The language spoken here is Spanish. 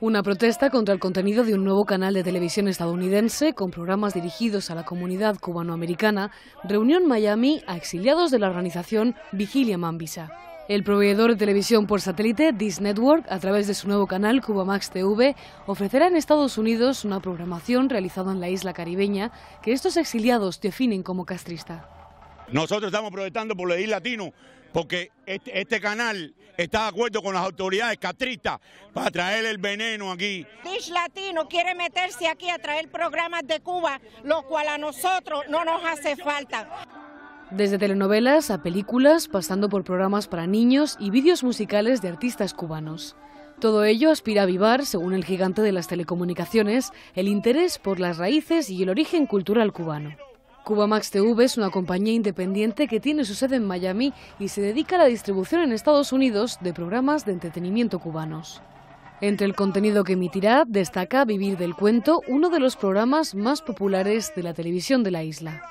Una protesta contra el contenido de un nuevo canal de televisión estadounidense con programas dirigidos a la comunidad cubanoamericana reunió en Miami a exiliados de la organización Vigilia Mambisa. El proveedor de televisión por satélite This Network, a través de su nuevo canal Cubamax TV, ofrecerá en Estados Unidos una programación realizada en la isla caribeña que estos exiliados definen como castrista. Nosotros estamos protestando por el latino porque este, este, canal está de acuerdo con las autoridades catristas para traer el veneno aquí. Dish Latino quiere meterse aquí a traer programas de Cuba, lo cual a nosotros no nos hace falta. Desde telenovelas a películas, pasando por programas para niños y vídeos musicales de artistas cubanos. Todo ello aspira a avivar, según el gigante de las telecomunicaciones, el interés por las raíces y el origen cultural cubano. Cubamax TV es una compañía independiente que tiene su sede en Miami y se dedica a la distribución en Estados Unidos de programas de entretenimiento cubanos. Entre el contenido que emitirá destaca Vivir del Cuento, uno de los programas más populares de la televisión de la isla.